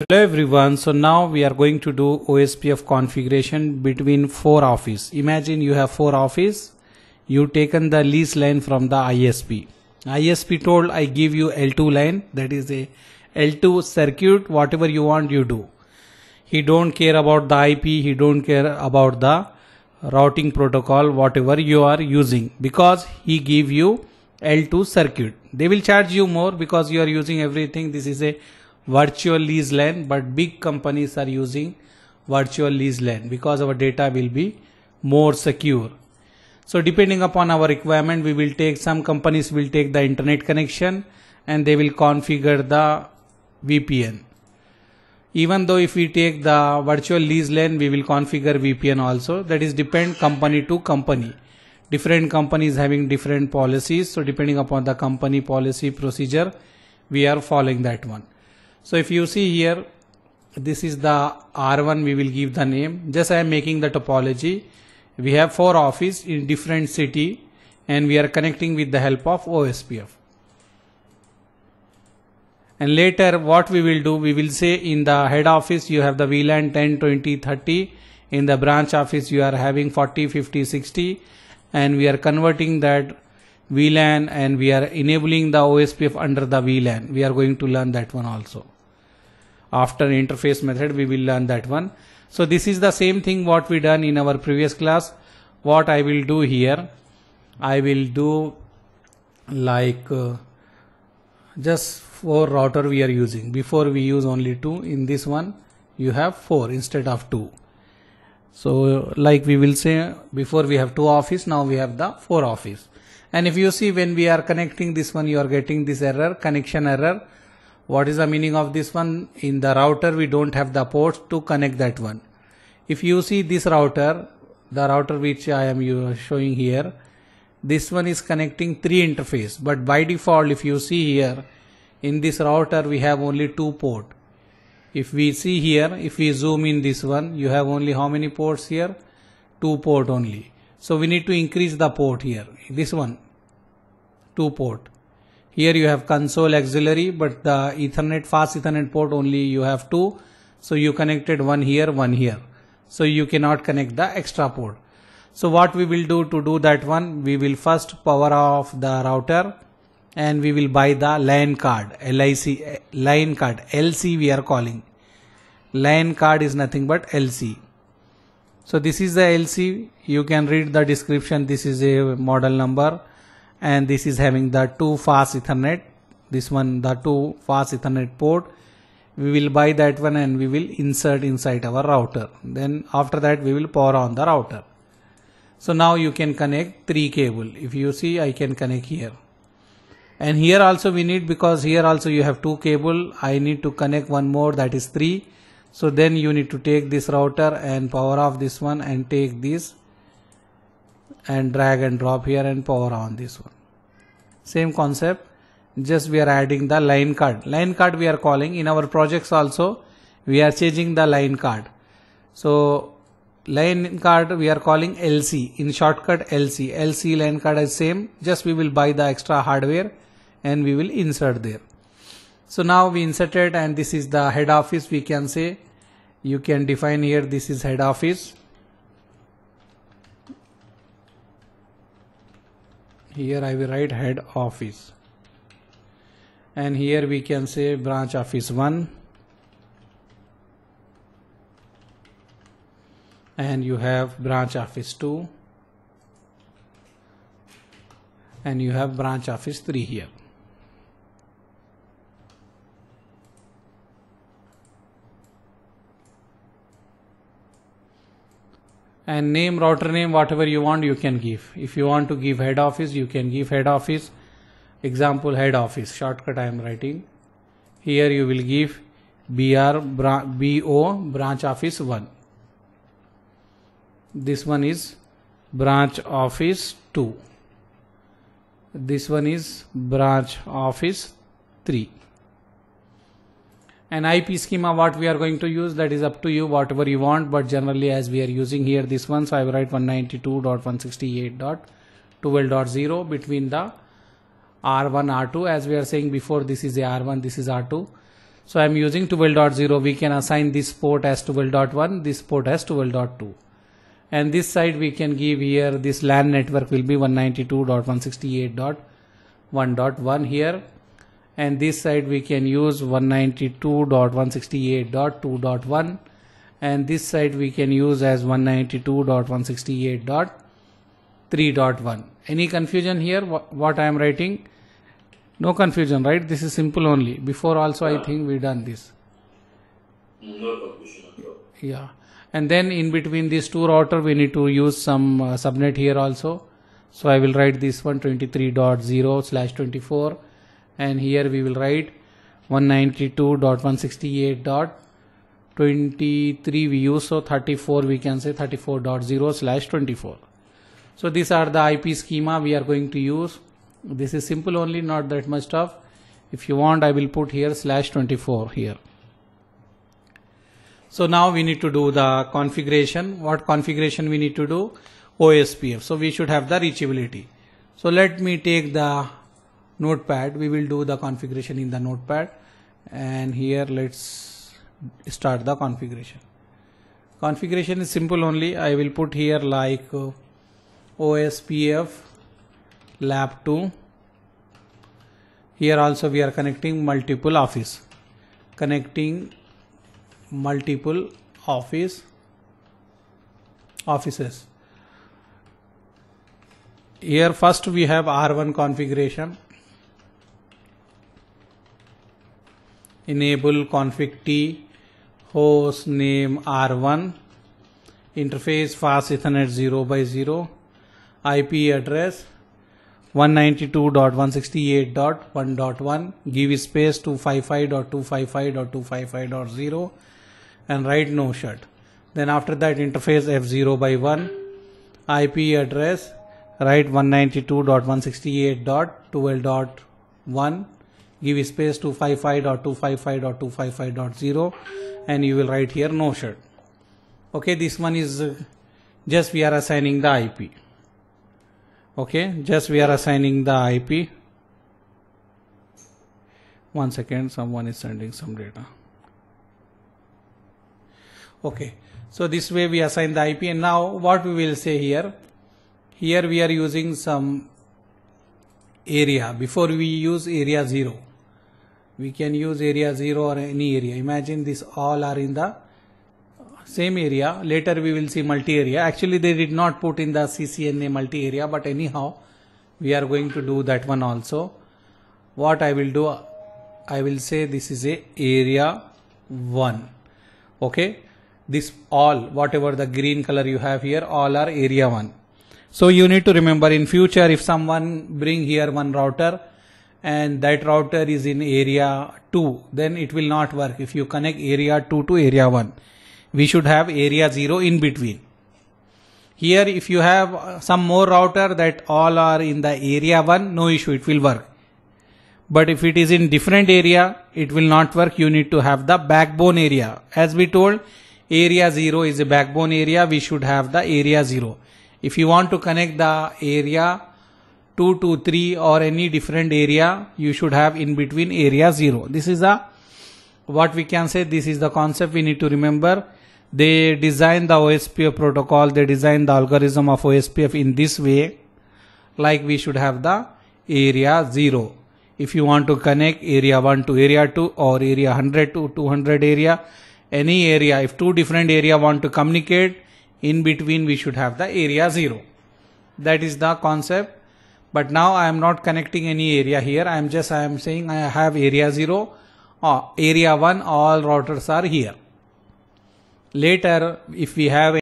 Hello everyone. So now we are going to do OSPF configuration between four office. Imagine you have four office. You taken the lease line from the ISP. ISP told I give you L2 line. That is a L2 circuit. Whatever you want, you do. He don't care about the IP. He don't care about the routing protocol. Whatever you are using because he give you L2 circuit. They will charge you more because you are using everything. This is a virtual lease LAN, but big companies are using virtual lease LAN because our data will be more secure. So depending upon our requirement, we will take some companies will take the internet connection and they will configure the VPN. Even though if we take the virtual lease LAN, we will configure VPN also. That is depend company to company. Different companies having different policies. So depending upon the company policy procedure, we are following that one. So if you see here, this is the R1, we will give the name. Just I am making the topology. We have four office in different city and we are connecting with the help of OSPF. And later what we will do, we will say in the head office you have the VLAN 10, 20, 30. In the branch office you are having 40, 50, 60 and we are converting that VLAN and we are enabling the OSPF under the VLAN. We are going to learn that one also. After interface method, we will learn that one. So this is the same thing what we done in our previous class. What I will do here, I will do like uh, just four router we are using. Before we use only two. In this one, you have four instead of two. So like we will say before we have two office, now we have the four office and if you see when we are connecting this one you are getting this error connection error what is the meaning of this one? In the router we don't have the ports to connect that one. If you see this router the router which I am showing here this one is connecting three interface. But by default if you see here in this router we have only two port. If we see here if we zoom in this one you have only how many ports here? Two port only. So we need to increase the port here. This one, two port. Here you have console auxiliary, but the Ethernet fast Ethernet port only you have two. So you connected one here, one here. So you cannot connect the extra port. So what we will do to do that one, we will first power off the router and we will buy the LAN card, LIC, line card, LC we are calling. LAN card is nothing but LC. So this is the LC. You can read the description. This is a model number and this is having the two fast ethernet. This one, the two fast ethernet port. We will buy that one and we will insert inside our router. Then after that we will power on the router. So now you can connect three cable. If you see, I can connect here. And here also we need because here also you have two cable. I need to connect one more that is three so then you need to take this router and power off this one and take this and drag and drop here and power on this one. Same concept just we are adding the line card. Line card we are calling. In our projects also we are changing the line card. So line card we are calling LC in shortcut LC LC line card is same. Just we will buy the extra hardware and we will insert there. So now we inserted and this is the head office we can say. You can define here this is head office here I will write head office. And here we can say branch office 1 and you have branch office 2 and you have branch office 3 here and name router name whatever you want you can give. If you want to give head office you can give head office. Example head office. Shortcut I am writing. Here you will give BR BO branch office 1 this one is branch office 2 this one is branch office 3 and IP schema what we are going to use that is up to you whatever you want but generally as we are using here this one so I write 192.168.12.0 between the R1 R2 as we are saying before this is a R1 this is R2 So I'm using 12.0. We can assign this port as 12.1, this port as 12.2. And this side we can give here this LAN network will be 192.168.1.1 here. And this side we can use 192.168.2.1 and this side we can use as 192.168.3.1 any confusion here what I am writing? No confusion right? This is simple only. Before also I think we done this. No confusion yeah. And then in between these two router we need to use some uh, subnet here also. So I will write this one 23.0 slash 24 and here we will write 192.168.23 we use so 34 we can say 34.0 slash 24 so these are the IP schema we are going to use this is simple only not that much tough if you want I will put here slash 24 here so now we need to do the configuration. What configuration we need to do? OSPF. So we should have the reachability. So let me take the notepad. We will do the configuration in the notepad. And here let's start the configuration. Configuration is simple only. I will put here like uh, OSPF lab 2. Here also we are connecting multiple office. Connecting multiple office offices here first we have r1 configuration enable config t host name r1 interface fast ethernet 0 by 0 ip address 192.168.1.1 give space 255.255.255.0 and write no shut. Then after that interface F0 by 1 IP address write 192.168.12.1 give space to 55.255.255.0 and you will write here no shut. Okay, this one is uh, just we are assigning the IP. Okay, just we are assigning the IP. One second, someone is sending some data okay so this way we assign the IP and now what we will say here here we are using some area before we use area 0 we can use area 0 or any area. Imagine this all are in the same area. Later we will see multi area. Actually they did not put in the CCNA multi area but anyhow we are going to do that one also. What I will do I will say this is a area 1 okay? This all whatever the green color you have here all are area 1 so you need to remember in future if someone bring here one router and that router is in area 2 then it will not work. If you connect area 2 to area 1 we should have area 0 in between. Here if you have uh, some more router that all are in the area 1 no issue it will work. But if it is in different area it will not work. You need to have the backbone area. As we told area 0 is a backbone area. We should have the area 0 if you want to connect the area 2 to 3 or any different area you should have in between area 0 this is the what we can say this is the concept we need to remember. They design the OSPF protocol they design the algorithm of OSPF in this way like we should have the area 0 if you want to connect area 1 to area 2 or area 100 to 200 area any area if two different area want to communicate in between we should have the area 0 that is the concept but now I am not connecting any area here. I am just I am saying I have area 0 or area 1 all routers are here. Later if we have